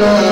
الله